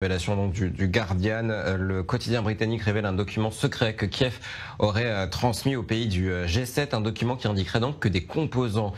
Révélation donc du, Guardian, euh, le quotidien britannique révèle un document secret que Kiev aurait euh, transmis au pays du euh, G7, un document qui indiquerait donc que des composants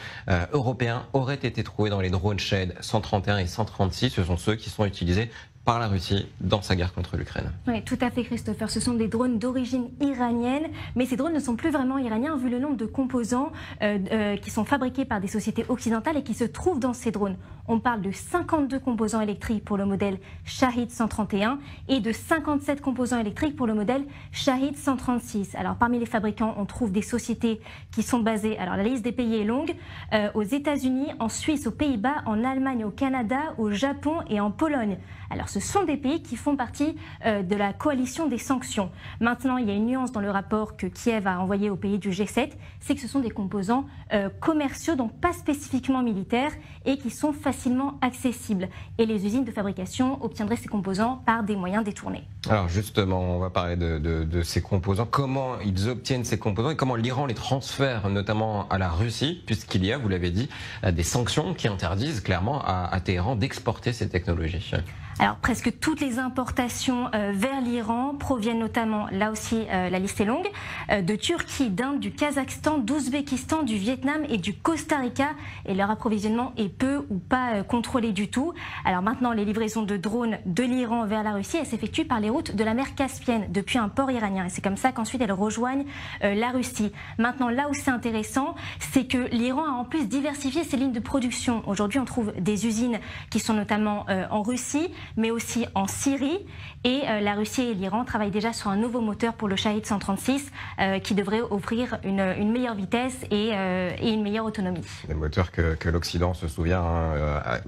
européens auraient été trouvés dans les drones Shed 131 et 136. Ce sont ceux qui sont utilisés par la Russie dans sa guerre contre l'Ukraine. Oui, tout à fait, Christopher. Ce sont des drones d'origine iranienne, mais ces drones ne sont plus vraiment iraniens vu le nombre de composants euh, euh, qui sont fabriqués par des sociétés occidentales et qui se trouvent dans ces drones. On parle de 52 composants électriques pour le modèle Shahid 131 et de 57 composants électriques pour le modèle Shahid 136. Alors, parmi les fabricants, on trouve des sociétés qui sont basées, alors la liste des pays est longue, euh, aux États-Unis, en Suisse, aux Pays-Bas, en Allemagne, au Canada, au Japon et en Pologne. Alors, ce sont des pays qui font partie euh, de la coalition des sanctions. Maintenant, il y a une nuance dans le rapport que Kiev a envoyé aux pays du G7, c'est que ce sont des composants euh, commerciaux, donc pas spécifiquement militaires, et qui sont facilement accessibles. Et les usines de fabrication obtiendraient ces composants par des moyens détournés. Alors justement, on va parler de, ces composants. Comment ils obtiennent ces composants et comment l'Iran les transfère, notamment à la Russie, puisqu'il y a, vous l'avez dit, euh, des sanctions qui interdisent clairement à, à Téhéran d'exporter ces technologies? Alors presque toutes les importations euh, vers l'Iran proviennent notamment, là aussi euh, la liste est longue, euh, de Turquie, d'Inde, du Kazakhstan, d'Ouzbékistan, du Vietnam et du Costa Rica. Et leur approvisionnement est peu ou pas contrôlé du tout. Alors maintenant, les livraisons de drones de l'Iran vers la Russie, elles s'effectuent par les routes de la mer Caspienne depuis un port iranien. Et c'est comme ça qu'ensuite elles rejoignent la Russie. Maintenant, là où c'est intéressant, c'est que l'Iran a en plus diversifié ses lignes de production. Aujourd'hui, on trouve des usines qui sont notamment en Russie, mais aussi en Syrie. Et euh, la Russie et l'Iran travaillent déjà sur un nouveau moteur pour le Shahid 136 euh, qui devrait offrir une, meilleure vitesse euh, et, une meilleure autonomie. Des moteurs que, l'Occident, se souvient, hein,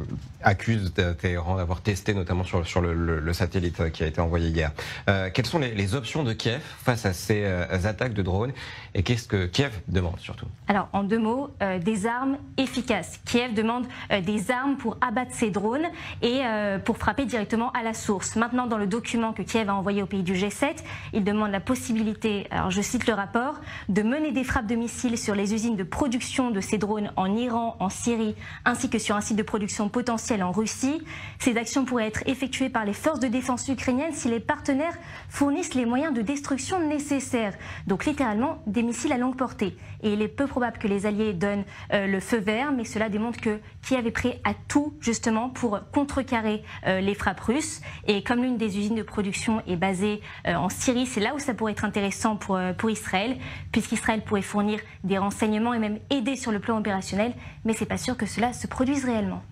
accuse Téhéran d'avoir testé notamment sur, sur le, satellite qui a été envoyé hier. quelles sont les, options de Kiev face à ces attaques de drones et qu'est-ce que Kiev demande surtout? Alors en deux mots, des armes efficaces. Kiev demande des armes pour abattre ces drones et pour frapper directement à la source. Maintenant, dans le document que Kiev a envoyé au pays du G7, il demande la possibilité, alors je cite le rapport, de mener des frappes de missiles sur les usines de production de ces drones en Iran, en Syrie, ainsi que sur un site de production potentiel en Russie. Ces actions pourraient être effectuées par les forces de défense ukrainiennes si les partenaires fournissent les moyens de destruction nécessaires. Donc littéralement des missiles à longue portée. Et il est peu probable que les Alliés donnent euh, le feu vert, mais cela démontre que Kiev est prêt à tout justement pour contrecarrer euh, les frappes Et comme l'une des usines de production est basée euh, en Syrie, c'est là où ça pourrait être intéressant pour, euh, pour Israël, puisqu'Israël pourrait fournir des renseignements et même aider sur le plan opérationnel, mais c'est pas sûr que cela se produise réellement.